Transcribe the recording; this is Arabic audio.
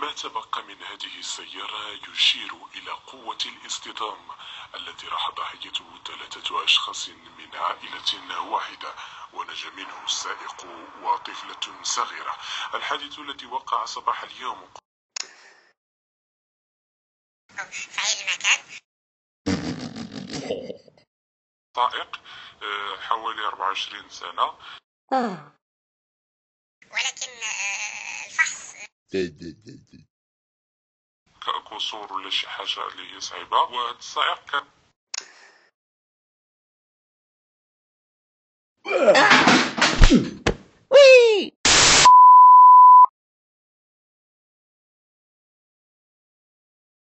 ما تبقى من هذه السيارة يشير إلى قوة الاصطدام الذي راح ضحيته ثلاثة أشخاص من عائلة واحدة ونجا منه السائق وطفلة صغيرة. الحادث الذي وقع صباح اليوم. طائق آه، حوالي 24 سنة. كقصور ولا شي حاجة اللي هي صعيبة. وهذا السائق كان